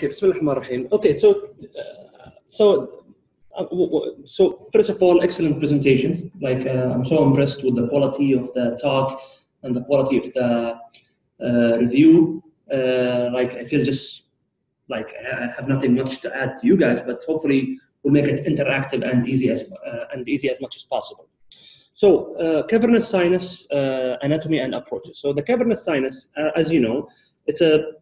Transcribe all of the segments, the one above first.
Okay, Bismillah rahim Okay, so uh, so uh, so first of all, excellent presentations. Like uh, I'm so impressed with the quality of the talk and the quality of the uh, review. Uh, like I feel just like I have nothing much to add to you guys, but hopefully we'll make it interactive and easy as and easy as much as possible. So cavernous sinus anatomy and approaches. So the cavernous sinus, as you know, it's a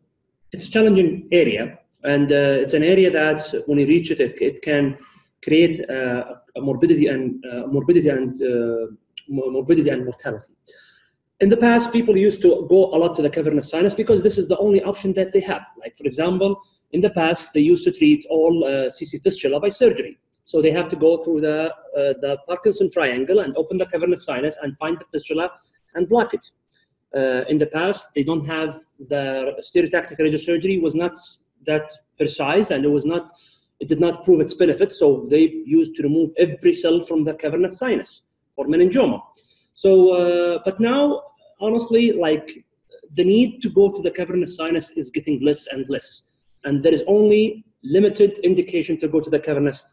it's a challenging area, and uh, it's an area that when you reach it, it, it can create uh, a morbidity and uh, morbidity and morbidity and mortality. In the past, people used to go a lot to the cavernous sinus because this is the only option that they had. Like for example, in the past, they used to treat all uh, CC fistula by surgery. So they have to go through the uh, the Parkinson triangle and open the cavernous sinus and find the fistula and block it. Uh, in the past, they don't have the stereotactic radiosurgery was not that precise and it was not, it did not prove its benefits. So they used to remove every cell from the cavernous sinus for meningioma. So, uh, but now, honestly, like the need to go to the cavernous sinus is getting less and less. And there is only limited indication to go to the cavernous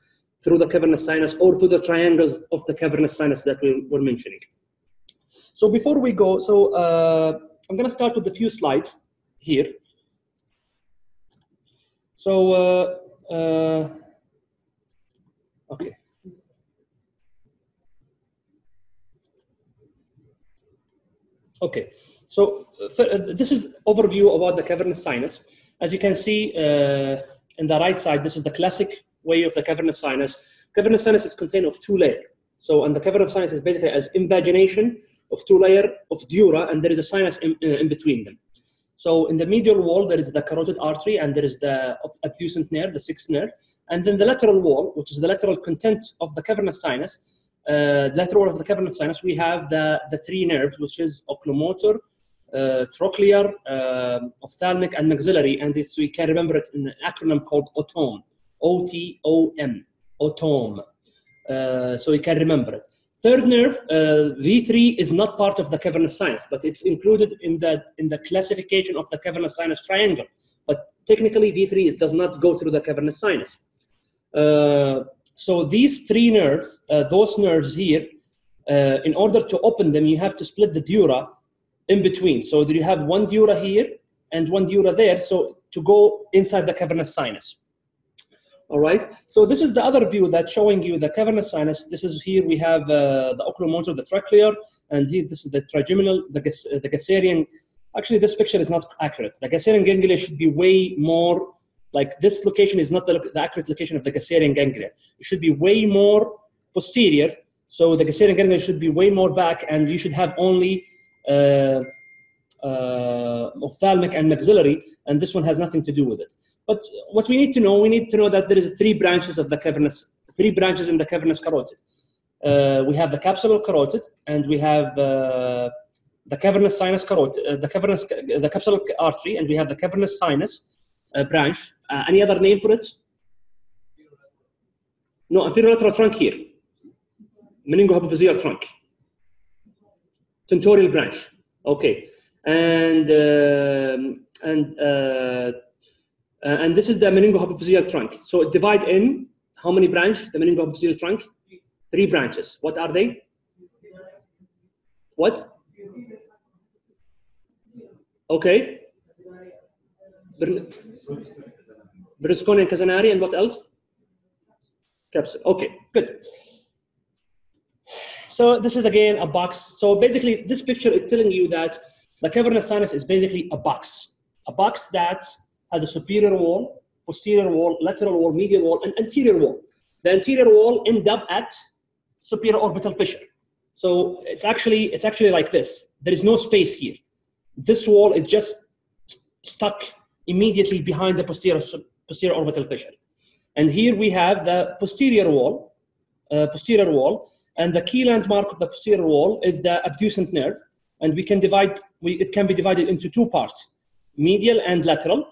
through the cavernous sinus or through the triangles of the cavernous sinus that we were mentioning. So before we go, so uh, I'm going to start with a few slides here. So, uh, uh, okay. Okay, so uh, this is overview about the cavernous sinus. As you can see uh, in the right side, this is the classic way of the cavernous sinus. Cavernous sinus is contained of two layers. So, and the cavernous sinus is basically as invagination of two layer of dura, and there is a sinus in, uh, in between them. So in the medial wall, there is the carotid artery, and there is the abducent nerve, the sixth nerve. And then the lateral wall, which is the lateral content of the cavernous sinus, uh, lateral wall of the cavernous sinus, we have the, the three nerves, which is oculomotor, uh, trochlear, uh, ophthalmic, and maxillary. And this, we can remember it in an acronym called OTOM, O-T-O-M, OTOM. Uh, so you can remember it. Third nerve, uh, V3 is not part of the cavernous sinus, but it's included in the, in the classification of the cavernous sinus triangle. But technically, V3 is, does not go through the cavernous sinus. Uh, so these three nerves, uh, those nerves here, uh, in order to open them, you have to split the dura in between. So you have one dura here and one dura there, so to go inside the cavernous sinus. All right. So this is the other view that's showing you the cavernous sinus. This is here we have uh, the oculomotor, the trochlear, and here this is the trigeminal, the, the Gasserian. Actually, this picture is not accurate. The Gasserian ganglia should be way more like this location is not the, the accurate location of the Gasserian ganglia. It should be way more posterior. So the Gasserian ganglia should be way more back, and you should have only uh, uh, ophthalmic and maxillary, and this one has nothing to do with it. But what we need to know, we need to know that there is three branches of the cavernous, three branches in the cavernous carotid. Uh, we have the capsular carotid, and we have uh, the cavernous sinus carotid, uh, the cavernous, the capsular artery, and we have the cavernous sinus uh, branch. Uh, any other name for it? No, anterolateral trunk here. Meningohypophyseal trunk. Tentorial branch. Okay and um, and uh, uh, and this is the meningohypophyseal trunk. So it divide in how many branch? The meningohypophyseal trunk? Three branches. What are they? What? Okay. Berlusconi and Casanari, and what else? Capsule. Okay, good. So this is again a box. So basically, this picture is telling you that the cavernous sinus is basically a box, a box that has a superior wall, posterior wall, lateral wall, medial wall, and anterior wall. The anterior wall end up at superior orbital fissure. So it's actually it's actually like this. There is no space here. This wall is just stuck immediately behind the posterior posterior orbital fissure. And here we have the posterior wall, uh, posterior wall, and the key landmark of the posterior wall is the abducent nerve, and we can divide, we, it can be divided into two parts, medial and lateral.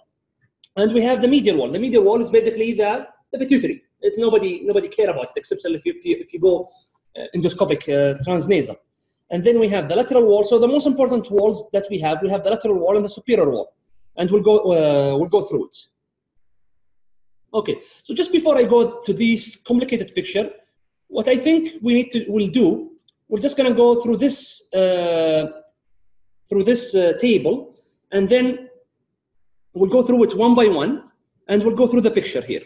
And we have the medial wall. The medial wall is basically the, the pituitary. It, nobody, nobody care about it except if you, if you, if you go uh, endoscopic uh, transnasal. And then we have the lateral wall. So the most important walls that we have, we have the lateral wall and the superior wall. And we'll go, uh, we'll go through it. Okay, so just before I go to this complicated picture, what I think we need to will do, we're just going to go through this uh, through this uh, table, and then we'll go through it one by one, and we'll go through the picture here.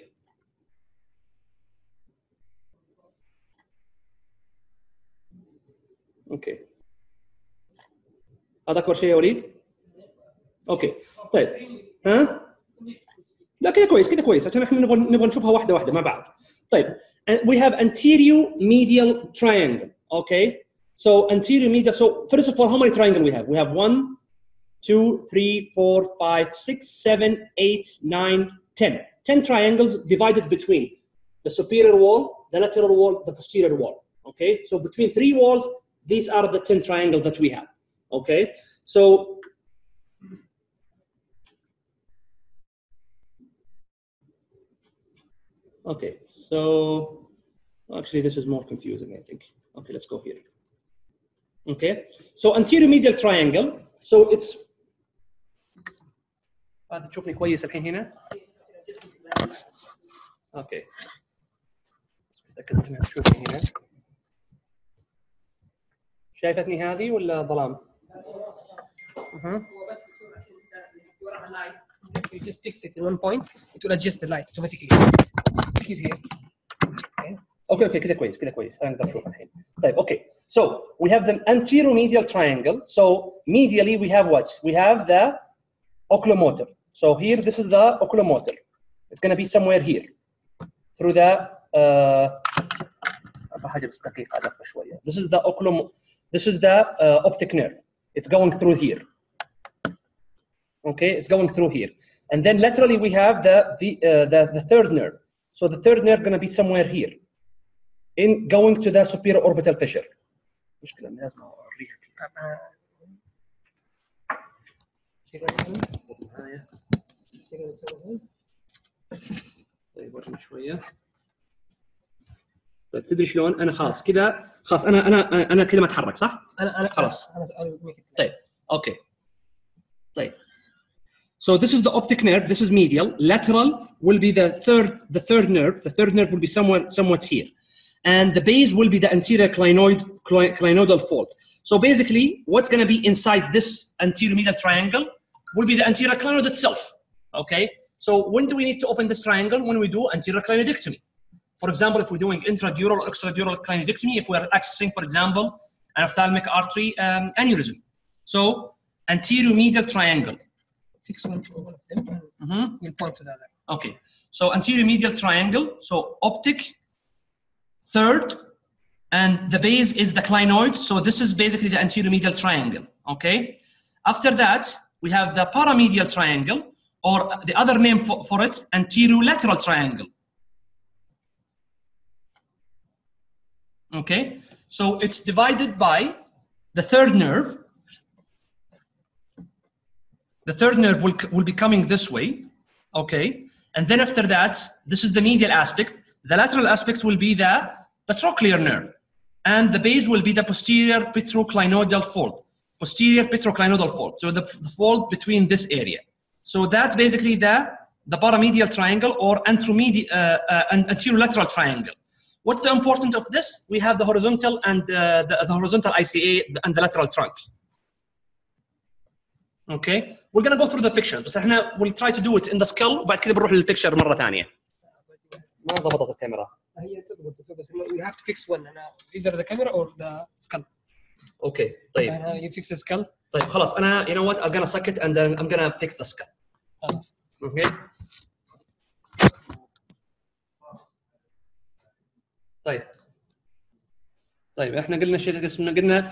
اوكي هذا اكبر شيء يا وليد؟ اوكي طيب ها؟ لا كذا كويس كذا كويس عشان احنا نبغى نبغى نشوفها واحده واحده مع بعض. طيب and we have anterior medial triangle okay? So anterior media, so first of all how many triangle we have? We have one two three four five six seven eight nine ten. Ten triangles divided between the superior wall the lateral wall the posterior wall. Okay? So between three walls these are the 10 triangle that we have. Okay? So Okay, so actually this is more confusing, I think. Okay, let's go here. Okay, so anterior medial triangle. So it's هذا تشوفني كويس الحين هنا؟ أوكي. تشوفني هنا. شايفتني هذه ولا ظلام؟ هو بس دكتور لايت it in one point it will adjust the light automatically keep here أوكي أوكي كذا كويس كذا كويس أنا أقدر أشوف الحين type. Okay, so we have the anterior medial triangle. So medially, we have what? We have the oculomotor. So here, this is the oculomotor. It's going to be somewhere here through the. Uh, uh this is the oculum. This is the uh, optic nerve. It's going through here. Okay, it's going through here, and then laterally we have the the uh, the, the third nerve. So the third nerve going to be somewhere here in going to the superior orbital fissure مشكلة إني لازم أوريها طيب وريني شوية طيب تدري شلون انا خلاص كذا خلاص انا انا انا كذا ما اتحرك صح؟ انا انا خلاص. انا I'll make it طيب اوكي طيب So this is the optic nerve. This is medial. Lateral will be the third, the third nerve. The third nerve will be somewhere, somewhat here, and the base will be the anterior clinoid, clinoidal fold. So basically, what's going to be inside this anterior medial triangle will be the anterior clinoid itself. Okay. So when do we need to open this triangle? When we do anterior clinoidectomy. For example, if we're doing intradural or extradural clinoidectomy, if we're accessing, for example, an ophthalmic artery um, aneurysm. So anterior medial triangle. fix one one of them and Mhm. we'll point to the other Okay. So anterior medial triangle. So optic, third, and the base is the clinoid. So this is basically the anterior medial triangle. Okay. After that, we have the paramedial triangle, or the other name for, for it, anterolateral triangle. Okay. So it's divided by the third nerve. The third nerve will, will be coming this way. Okay. And then after that, this is the medial aspect. The lateral aspect will be the, the trochlear nerve. And the base will be the posterior petroclinoidal fold. Posterior petroclinoidal fold. So the, the fold between this area. So that's basically the, the paramedial triangle or anteromedi- uh, uh, an- anterolateral triangle. What's the importance of this? We have the horizontal and uh, the, the horizontal ICA and the lateral trunk. Okay, we're gonna go through the pictures بس احنا we'll try to do it in the skull وبعد كده بنروح للبيكتشر مرة ثانية. ما ضبطت الكاميرا. هي تضبط بس we have to fix one أنا either the camera or the skull okay طيب you fix the skull طيب خلاص أنا you know what I'm gonna suck it and then I'm gonna fix the skull. خلاص Okay. طيب طيب إحنا قلنا شيء اسمه قلنا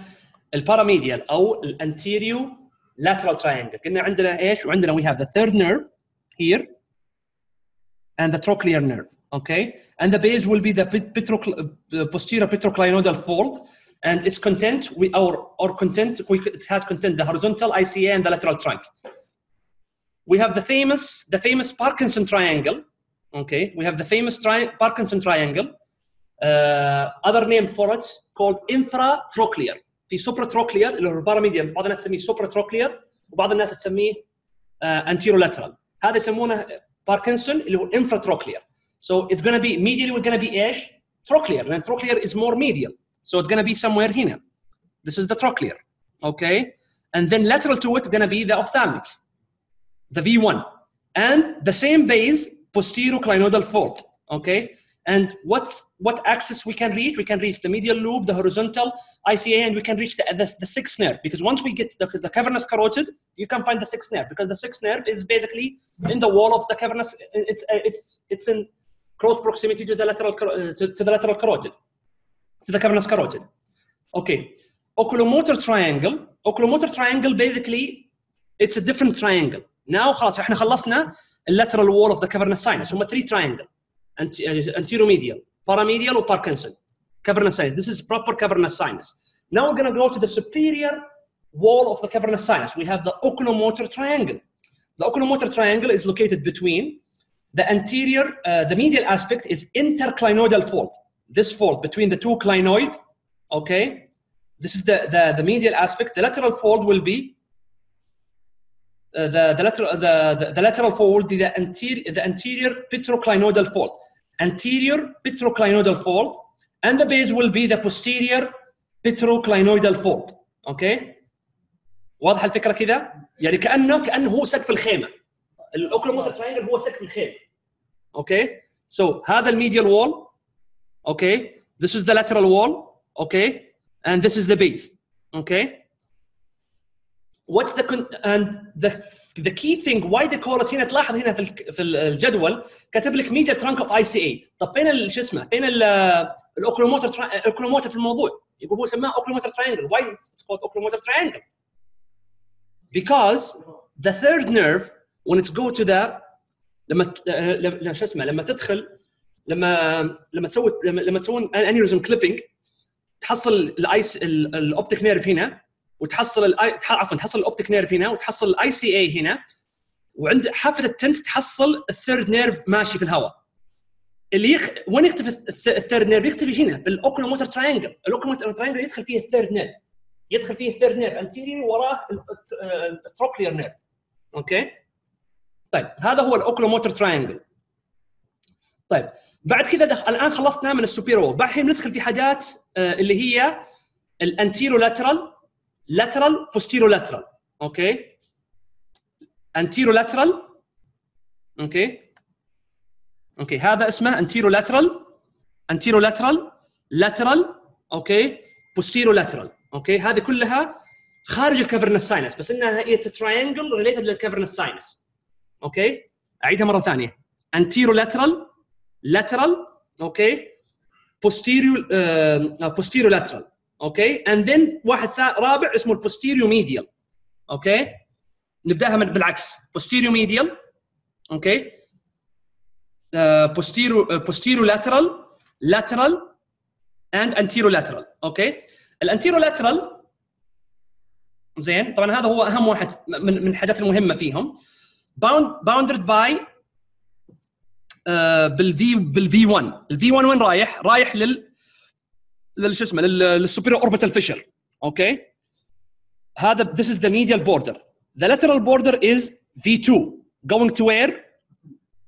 ال paramedial أو ال antero lateral triangle قلنا عندنا إيش وعندنا we have the third nerve here and the trochlear nerve okay and the base will be the pit- petrocl- uh, posterior petroclinoidal fold and its content we our our content we it has content the horizontal ICA and the lateral trunk we have the famous the famous Parkinson triangle. Okay, we have the famous tri- Parkinson triangle. Uh, other name for it called infratrochlear. في supratrochlear اللي هو الباراميديال بعض الناس تسميه supratrochlear وبعض الناس تسميه uh, anterolateral. هذا يسمونه باركنسون اللي هو infratrochlear so it's going to be medially we're going to be ايش trochlear and trochlear is more medial so it's going to be somewhere هنا this is the trochlear okay and then lateral to it going to be the ophthalmic the V1 and the same base posteroclinodal fold okay and what's what axis we can reach we can reach the medial loop the horizontal ICA and we can reach the, the, the sixth nerve because once we get the, the cavernous carotid you can find the sixth nerve because the sixth nerve is basically in the wall of the cavernous it's it's it's in close proximity to the lateral car- uh, to, to the lateral carotid to the cavernous carotid okay oculomotor triangle oculomotor triangle basically it's a different triangle now خلاص احنا خلصنا lateral wall of the cavernous sinus هم three triangle Ant- uh, anteromedial. Paramedial or Parkinson? Cavernous sinus. This is proper cavernous sinus. Now we're going to go to the superior wall of the cavernous sinus. We have the oculomotor triangle. The oculomotor triangle is located between the anterior uh, the medial aspect is interclinodal fold this fold between the two clinoid okay? This is the, the, the medial aspect. The lateral fold will be uh, the, the, lateral, the, the, the lateral fold will be the anterior, the anterior petroclinodal fold. Anterior petroclinodal fold, and the base will be the posterior petroclinoidal fold. Okay? واضح الفكرة كذا؟ يعني كأنه كأنه هو سقف الخيمة. الأوكلوموتر تراينجل هو سقف الخيمة. Okay? So هذا الميديال wall. Okay? This is the lateral wall. Okay? and this is the base okay what's the con- and the the key thing why it هنا تلاحظ هنا في في الجدول كاتب لك medial trunk of ICA طب فين شو اسمه فين ال oculomotor ال oculomotor في الموضوع؟ يقول هو سماه oculomotor triangle. Why it's called oculomotor triangle because the third nerve when it's go to the لما آه، شو اسمه لما تدخل لما لما تسوي لما, تسوون aneurysm clipping تحصل ال IC- ال- ال optic nerve هنا. وتحصل ال I... تح- عفوا تحصل ال optic nerve هنا وتحصل ال ICA هنا وعند حافه ال tent تحصل ال third nerve ماشي في الهواء. اللي يخ... وين يختفي ال th- ال third nerve يختفي هنا في ال oculomotor triangle ال oculomotor triangle يدخل فيه ال third nerve يدخل فيه ال third nerve anterior وراه ال trochlear nerve okay؟ طيب هذا هو ال oculomotor triangle طيب بعد كذا دخ... الآن خلصنا من ال superior بعد الحين ندخل في حاجات آه، اللي هي ال antero lateral lateral postero lateral okay antero lateral okay okay هذا اسمه antero lateral antero lateral lateral okay lateral okay هذه كلها خارج ال cavernous sinus بس إنها هي triangle related لل cavernous sinus okay أعيدها مرة ثانية. antero lateral lateral okay posterior uh, posterior lateral. Okay and then واحد رابع اسمه ال posterio medial okay؟ نبدأها من بالعكس. Posterior medial. okay؟ posterior uh, posterior lateral lateral and anterolateral. okay؟ ال anterolateral زين. طبعا هذا هو أهم واحد من من الحاجات المهمة فيهم. Bounded by آه، بال V بال V 1 ال V 1 وين رايح؟ رايح لل شو اسمه لل superior orbital fissure okay؟ هذا this is the medial border. The lateral border is V2 going to where?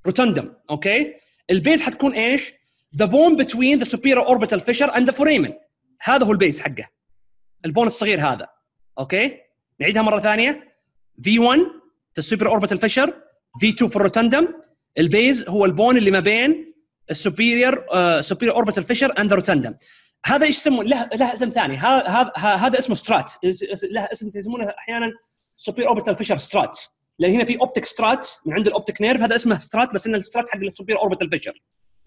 Rotundum. okay؟ ال base حتكون إيش؟ The bone between the superior orbital fissure and the foramen. هذا هو ال base حقه. ال bone الصغير هذا. okay؟ نعيدها مرة ثانية. V1 the superior orbital fissure. V2 في ال rotundum ال base هو ال bone اللي ما بين ال superior superior orbital fissure and rotundum هذا إيش يسمون له له اسم ثاني. هذا هذا اسمه strut له اسم يسمونه أحيانا superior orbital fissure strut لأن هنا في optic strut من عند ال optic nerve هذا اسمه strut بس انه ال strut حق ال superior orbital fissure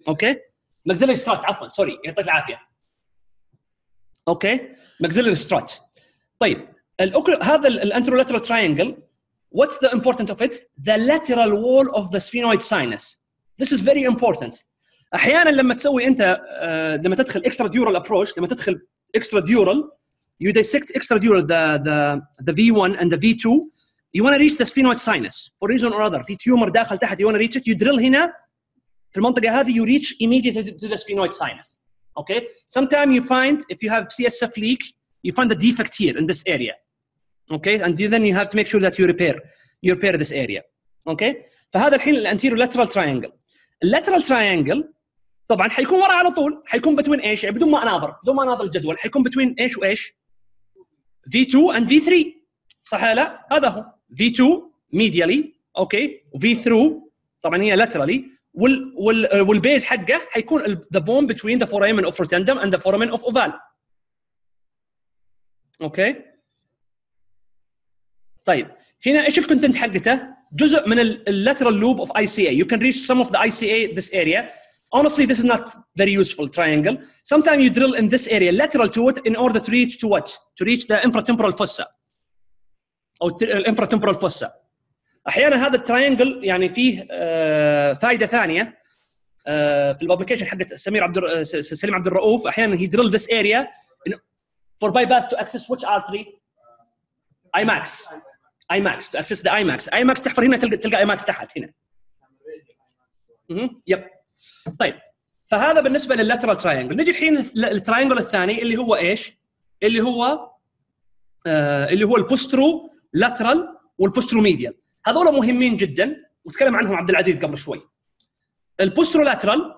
okay؟ maxillary strut عفوا sorry يعطيك العافية. أوكي؟ ماكسيلري سترات طيب. هذا الانترولاترال تراينجل what's the important of it? The lateral wall of the sphenoid sinus. This is very important. احيانا لما تسوي انت آه، لما تدخل extra dural approach لما تدخل extra dural you dissect extra dural the the the V1 and the V2 you want to reach the sphenoid sinus for reason or other في تيومر داخل تحت you want to reach it you drill هنا في المنطقه هذه you reach immediately to the sphenoid sinus okay sometimes you find if you have CSF leak you find a defect here in this area okay and then you have to make sure that you repair you repair this area اوكي فهذا الحين الانتيريو لاترال تراينجل اللاترال تراينجل طبعا حيكون ورا على طول. حيكون between إيش؟ يعني بدون ما أناظر. بدون ما أناظر الجدول. حيكون between إيش وإيش؟ V2 and V3 صح لا؟ هذا هو. V2 medially. okay. و V3 طبعا هي laterally. وال وال والبيز حقه حيكون ذا بون بتوين ذا foramen اوف روتندم اند ذا foramen اوف اوفال أوكي. طيب. هنا إيش الكونتنت حقته؟ جزء من اللاترال لوب اوف اي سي اي you can reach some of the ICA this area. Honestly this is not very useful triangle sometimes you drill in this area lateral to it in order to reach to what to reach the infratemporal fossa أو ال infratemporal fossa أحيانا هذا ال triangle يعني فيه آه فائده ثانية آه في ال publication حقت سمير عبد سليم عبد الرؤوف أحيانا he drill this area for bypass to access which artery IMAX IMAX to access the IMAX IMAX تحفر هنا تلقى تلقى IMAX تحت هنا. yep طيب فهذا بالنسبة لل lateral triangle نجي الحين لل triangle الثاني اللي هو إيش؟ اللي هو آه اللي هو ال postero lateral وال postero medial هذول مهمين جدا وتكلم عنهم عبد العزيز قبل شوي. ال postero lateral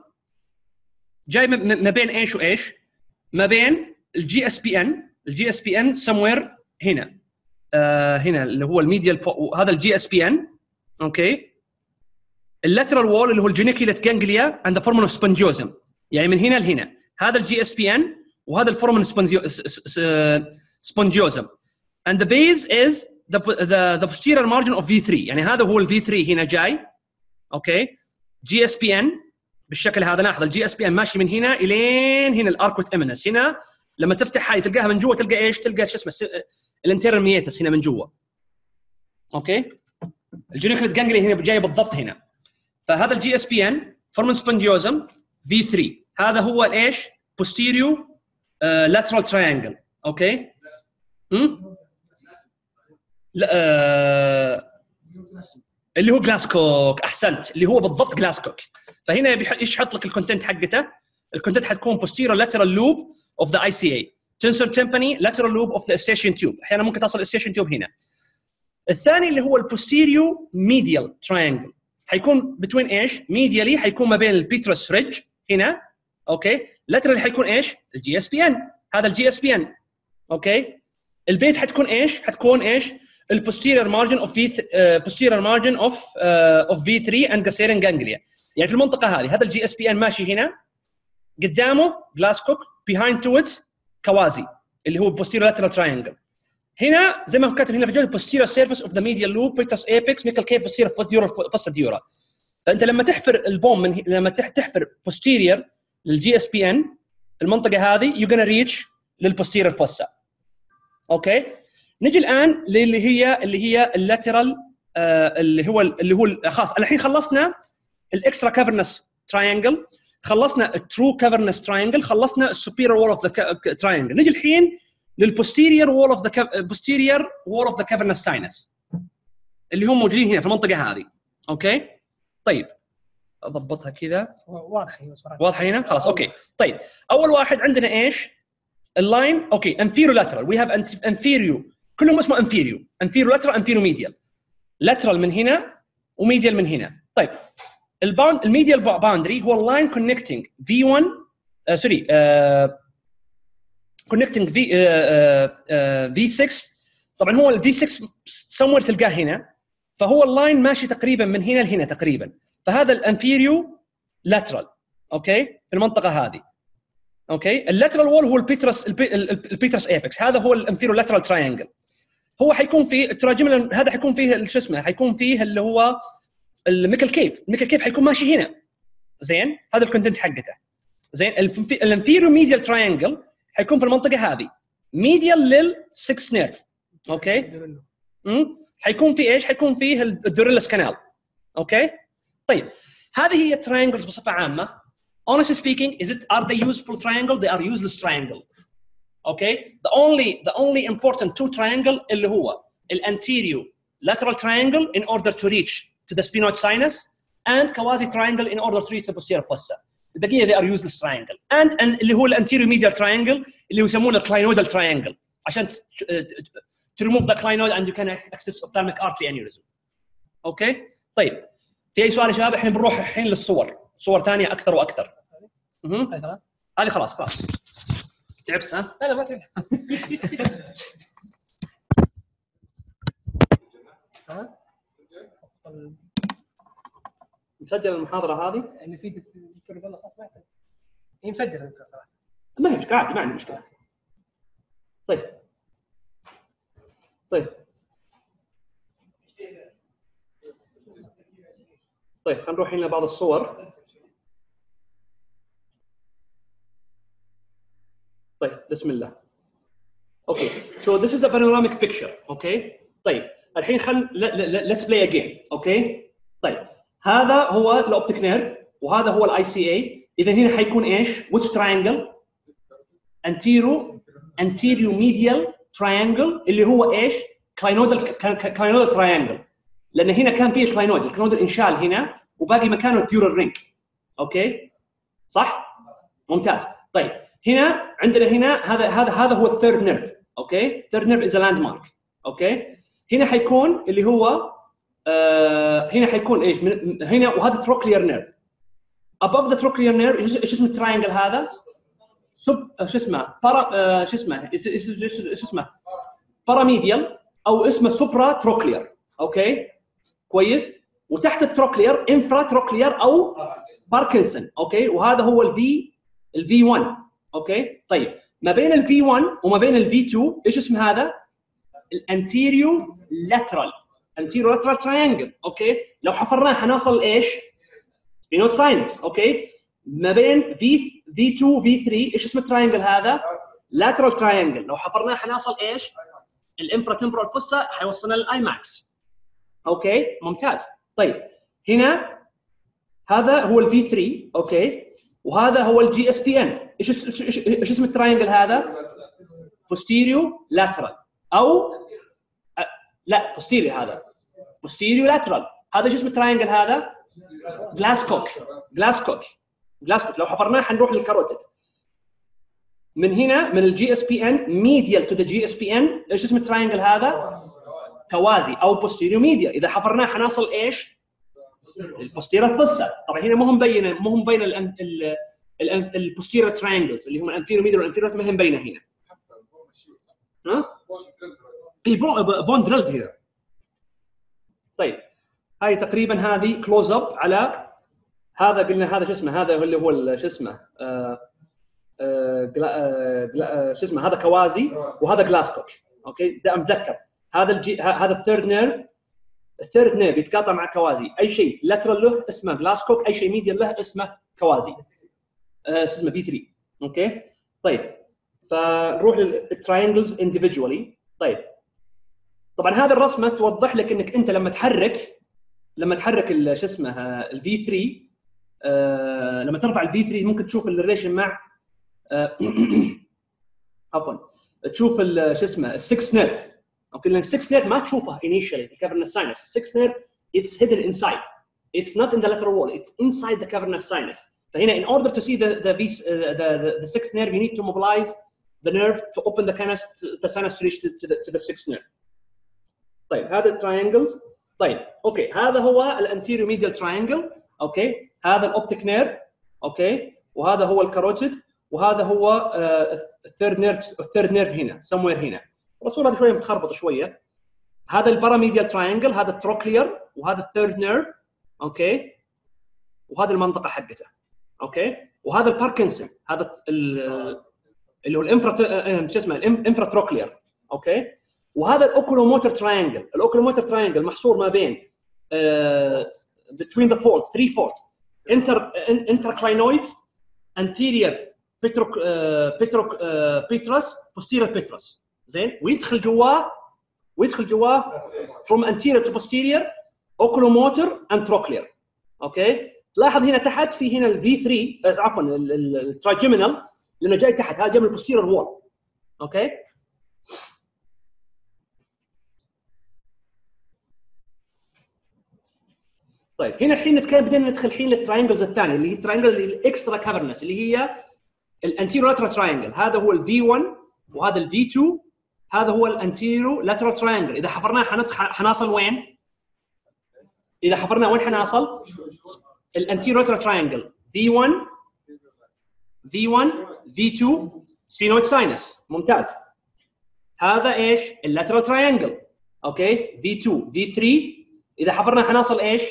جاي ما بين إيش وإيش؟ ما بين الجي اس بي ان الجي اس بي ان سموير هنا. آه هنا اللي هو ال medial هذا ال GSPN okay؟ ال lateral wall اللي هو ال geniculate ganglia عند foramen of spinosum يعني من هنا لهنا. هذا ال GSPN وهذا ال foramen spinosum and the base is the the the posterior margin of V3 يعني هذا هو ال V3 هنا جاي. okay GSPN بالشكل هذا لاحظ ال GSPN ماشي من هنا إلين هنا ال arcuate eminence هنا لما تفتح هاي تلقاها من جوا تلقى إيش؟ تلقى شو اسمه؟ ال internal meatus هنا من جوا. okay ال geniculate ganglion هنا جاي بالضبط هنا. فهذا ال GSPN foramen spinosum V3 هذا هو الايش؟ posterior lateral triangle okay؟ امم لا آه اللي هو Glasscock أحسنت. اللي هو بالضبط Glasscock فهنا إيش يحط لك ال content حقته؟ ال content حتكون posterior lateral loop of the ICA tensor tympani lateral loop of the eustachian tube. أحيانا ممكن تصل eustachian tube هنا. الثاني اللي هو ال posterior medial triangle حيكون between إيش؟ medially حيكون ما بين ال petrous ridge هنا okay lateral حيكون إيش؟ الجي اس بي ان هذا الجي اس بي ان أوكي البيت حتكون إيش؟ حتكون إيش؟ ال posterior margin of V posterior margin of of V3 and gasserian ganglia يعني في المنطقة هذه هذا ال GSPN ماشي هنا قدامه Glasscock behind to it Kawase اللي هو posterior lateral triangle هنا زي ما كاتب هنا في الجدول posterior surface of the medial loop petrous apex cape posterior fossa fossa dura. فأنت لما تحفر ال bone من لما تح- تحفر posterior لل GSPN المنطقة هذه you're gonna reach لل posterior fossa. okay نجي الآن للي هي اللي هي ال lateral آه اللي هو اللي هو خلاص الحين خلصنا ال extra cavernous triangle خلصنا ال true cavernous triangle خلصنا ال superior of the triangle نجي الحين لل posterior wall of the posterior wall of the cavernous sinus اللي هم موجودين هنا في المنطقة هذه. okay؟ طيب. أضبطها كذا. واضح صراحة واضحه هنا؟ خلاص okay. طيب. أول واحد عندنا إيش؟ ال line. okay. inferior lateral we have inferior كلهم اسمه inferior inferior lateral inferior medial lateral من هنا و medial من هنا. طيب. ال bound ال medial boundary هو ال line connecting V1 sorry connecting في V6 طبعا هو ال V6 somewhere تلقاه هنا. فهو ال line ماشي تقريبا من هنا لهنا تقريبا. فهذا ال inferior lateral okay؟ في المنطقة هذه. okay؟ ال lateral wall هو ال petrous ال pe- ال- ال- ال petrous apex هذا هو ال inferior lateral triangle هو حيكون فيه ال trigem هذا حيكون فيه شو اسمه؟ حيكون فيه اللي هو ال Meckel's cave ال Meckel's cave حيكون ماشي هنا. زين؟ هذا ال content حقته. زين؟ ال inferior medial triangle حيكون في المنطقة هذه medial لل 6 nerve okay امم حيكون في إيش؟ حيكون فيه ال Dorello's canal okay؟ طيب هذه هي ال triangles بصفه عامه honestly speaking is it are they useful triangle they are useless triangle okay the only the only important two triangle اللي هو الانterior lateral triangle in order to reach to the sphenoid sinus and quasi triangle in order to reach the posterior fossa البقية they are useless triangle. And, and اللي هو الانterior medial triangle اللي يسمونه الكلاينودال triangle. عشان to remove the clinoid and you can access ophthalmic artery aneurysm. أوكي طيب. في أي سؤال يا شباب؟ الحين بنروح الحين للصور. صور ثانية أكثر وأكثر. هاي خلاص؟ هذه خلاص خلاص. تعبت ها؟ لا لا ما ها؟ مسجل المحاضرة هذه؟ اللي فيه دكتور والله خلاص ما هي مسجلة دكتور صراحة. ما هي مشكله عادي ما عندي مشكلة. طيب. طيب. طيب خلينا نروح إلى بعض الصور. طيب بسم الله. okay. So this is a panoramic picture okay؟ طيب. الحين خل let's play a game okay؟ طيب. هذا هو ال optic nerve وهذا هو ال ICA اذا هنا حيكون إيش؟ Which triangle? Anterior anterior medial triangle اللي هو إيش؟ clinoidal clinoidal triangle لأن هنا كان فيه clinoid ال clinoid انشال هنا وباقي مكانه ال dural ring okay؟ صح؟ ممتاز. طيب هنا عندنا هنا هذا هذا هذا هو ال third nerve okay؟ third nerve as landmark okay؟ هنا حيكون اللي هو آه هنا حيكون إيش؟ هنا وهذا trochlear nerve. Above the trochlear nerve إيش اسم ال triangle هذا؟ sub شو اسمه؟ para آه شو اسمه؟ شو اسمه؟ paramedial أو اسمه supratrochlear okay؟ كويس؟ وتحت ال trochlear infratrochlear أو Parkinson okay؟ وهذا هو ال V ال V1 okay؟ طيب. ما بين ال V1 وما بين ال V2 إيش اسم هذا؟ ال anterior lateral anterior lateral triangle okay لو حفرناه حنوصل إيش؟ sphenoid sinus okay ما بين في V2 V3 إيش اسم ال triangle هذا؟ lateral triangle لو حفرناه حنوصل إيش؟ ال infratemporal fossa حيوصلنا لل I max okay ممتاز. طيب هنا هذا هو ال V3 okay وهذا هو ال GSPN إيش إيش اسم ال triangle هذا؟ posterior lateral أو لا posterior هذا. posterior lateral هذا إيش اسم ال triangle هذا؟ Glasscock Glasscock Glasscock لو حفرناه حنروح لل carotid من هنا من الجي اس بي ان ميديال تو ذا جي اس بي ان إيش اسم ال triangle هذا؟ Kawase أو posterior medial إذا حفرناه حنصل إيش؟ ال posterior fossa طبعا هنا مو مبينة مو مبينة الان- ال- الان- ال posterior triangles اللي هم ال inferior medial وال inferior ما هي مبينة هنا. ها؟ any bone drilled هنا طيب. هاي تقريبا هذه close up على هذا قلنا هذا شو اسمه؟ هذا اللي هو شو اسمه؟ آه آه آه شو اسمه؟ هذا Kawase وهذا Glasscock أوكي؟ ده متذكر. هذا الجي هذا ال third nerve ال third nerve يتقاطع مع Kawase. أي شيء lateral له اسمه Glasscock أي شيء medial له اسمه Kawase. شو اسمه؟ V3 okay؟ طيب. فنروح لل triangles individually. طيب. طبعا هذه الرسمه توضح لك انك انت لما تحرك لما تحرك شو اسمه ال V3 آه لما ترفع ال V3 ممكن تشوف ال relation مع آه عفوا تشوف شو اسمه ال sixth nerve okay لأن ال sixth nerve ما initially the cavernous sinus ال sixth nerve it's hidden inside it's not in the lateral wall it's inside the cavernous sinus فهنا in order to see the the the, the, the, the sixth nerve you need to mobilize the nerve to open the sinus the sinus to reach to the to the sixth nerve طيب هذا ال triangles طيب okay هذا هو ال anteromedial triangle okay هذا ال optic nerve okay وهذا هو ال carotid وهذا هو ال third nerve ال third nerve هنا سموير هنا. الصورة هذه شوية متخربطه شوية. هذا ال paramedial triangle هذا ال trochlear وهذا ال third nerve okay وهذه المنطقة حقته. okay وهذا الباركنسون هذا ال- اللي هو ال infra شو اسمه ال infratrochlear okay وهذا ال oculomotor triangle ال oculomotor triangle محصور ما بين آه، between the folds three folds inter interclinoid anterior petro petro petrous posterior petrous زين؟ ويدخل جواه ويدخل جواه from anterior to posterior oculomotor and trochlear. okay تلاحظ هنا تحت في هنا ال V3 عفوا ال trigeminal لأنه جاي تحت. هذا جاي من ال posterior wall okay طيب هنا الحين نتكلم بدينا ندخل الحين لل triangles الثانية اللي هي ال triangle ال extracavernous اللي هي ال anterolateral triangle هذا هو ال V1 وهذا ال V2 هذا هو ال anterolateral triangle إذا حفرناه حنصل وين؟ إذا حفرنا وين حنصل؟ ال antero triangle V1 V1 V2 sphenoid sinus ممتاز هذا إيش؟ ال lateral triangle okay V2 V3 إذا حفرنا حنصل إيش؟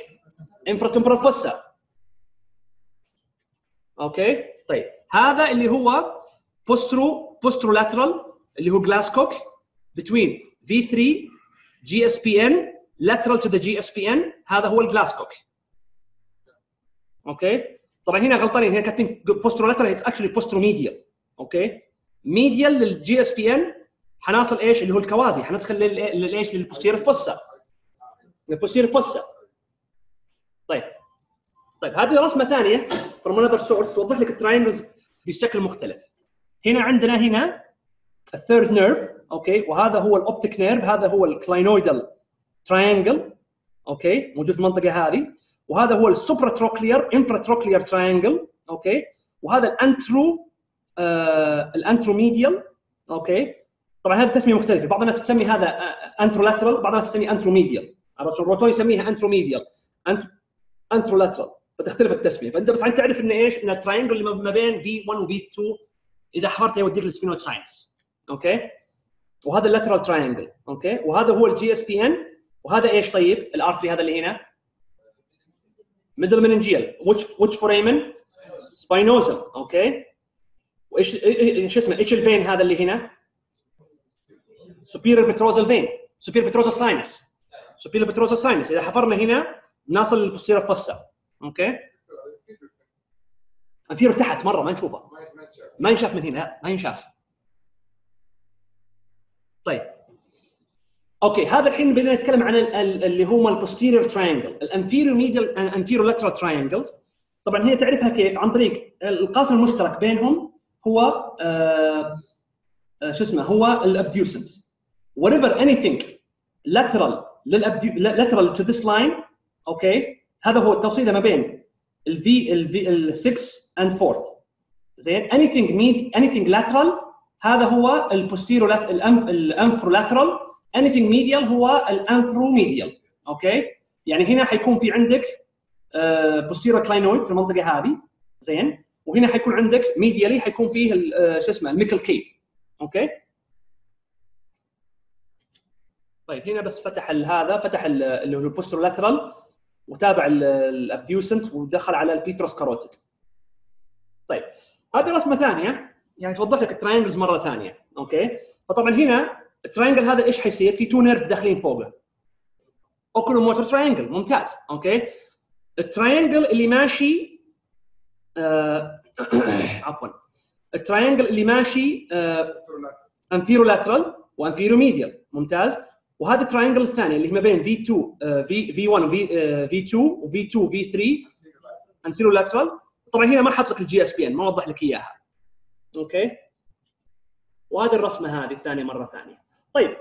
infratemporal fossa okay طيب. هذا اللي هو postero posterolateral اللي هو Glasscock between V3 GSPN lateral to the GSPN هذا هو ال Glasscock okay طبعا هنا غلطانين هنا كاتبين posterolateral it's actually posteromedial okay medial لل GSPN حنصل إيش؟ اللي هو ال Kawase. حندخل لل- للايش لل posterior fossa ال posterior fossa طيب. طيب هذه رسمة ثانية from another source توضح لك ال triangles بشكل مختلف. هنا عندنا هنا ال third nerve okay؟ وهذا هو ال optic nerve هذا هو ال clinoidal triangle okay؟ موجود في المنطقة هذه. وهذا هو ال supratrochlear infratrochlear triangle okay؟ وهذا ال antero آه ال anteromedial okay؟ طبعا هذه تسمية مختلفة. بعض الناس تسمي هذا anterolateral بعض الناس تسميه anteromedial عرفت شلون؟ Rhoton يسميها anteromedial انت anterolateral فتختلف التسمية. فأنت بس عشان تعرف إن إيش؟ إن ال triangle اللي ما بين V1 و V2 إذا حفرته يوديك لل sphenoid sinus okay؟ وهذا ال lateral triangle okay؟ وهذا هو ال GSPN وهذا إيش طيب؟ الار 3 هذا اللي هنا. middle meningeal which which foramen spinosum okay؟ وايش إيه- شو اسمه؟ إيش ال vein هذا اللي هنا؟ Superior petrosal vein. Superior petrosal sinus. Superior petrosal sinus. إذا حفرنا هنا نصل لل posterior fossa okay؟ infero تحت مرة ما نشوفه. ما ينشاف من هنا. لا ما ينشاف. طيب. okay هذا الحين بدنا نتكلم عن ال- ال- اللي هم ال posterior triangle ال inferior medial inferior lateral triangles طبعا هي تعرفها كيف؟ عن طريق القاسم المشترك بينهم هو آه آه، شو اسمه هو ال abducens. Whatever anything lateral lateral to this line okay؟ هذا هو التوصيله ما بين ال V ال V ال 6 and 4 زين؟ anything mean anything lateral هذا هو ال postero ال inferolateral anything medial هو ال inferomedial okay؟ يعني هنا حيكون في عندك posterior clinoid في المنطقة هذه. زين؟ وهنا حيكون عندك medially حيكون فيه ال- آه، شو اسمه ال Meckel's cave okay؟ طيب هنا بس فتح ال- هذا فتح ال- اللي هو ال posterolateral وتابع ال- abducent ودخل على ال petrous carotid. طيب هذه رسمة ثانية. يعني توضح لك ال triangles مرة ثانية. okay؟ فطبعا هنا ال triangle هذا إيش حيصير؟ في two nerve داخلين فوقه. oculomotor triangle ممتاز. okay؟ ال triangle اللي ماشي آه عفوا. ال triangle اللي ماشي آه inferolateral و inferomedial ممتاز؟ وهذا ال triangle الثاني اللي ما بين في 2 في في 1 وفي في 2 وفي 2 في 3 انفيرو لاترال طبعا هنا ما حط لك ال GSPN ما وضح لك إياها. okay؟ وهذه الرسمة هذه الثانية مرة ثانية. طيب